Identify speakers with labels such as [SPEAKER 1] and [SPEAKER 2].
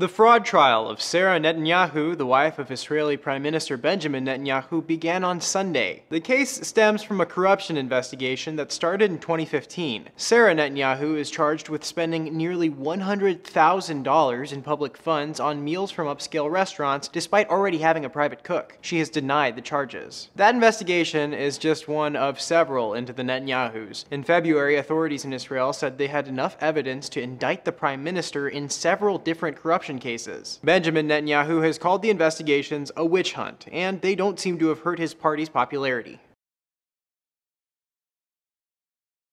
[SPEAKER 1] The fraud trial of Sara Netanyahu, the wife of Israeli Prime Minister Benjamin Netanyahu, began on Sunday. The case stems from a corruption investigation that started in 2015. Sara Netanyahu is charged with spending nearly $100,000 in public funds on meals from upscale restaurants despite already having a private cook. She has denied the charges. That investigation is just one of several into the Netanyahus. In February, authorities in Israel said they had enough evidence to indict the prime minister in several different corruption corruption cases. Benjamin Netanyahu has called the investigations a witch hunt, and they don't seem to have hurt his party's popularity.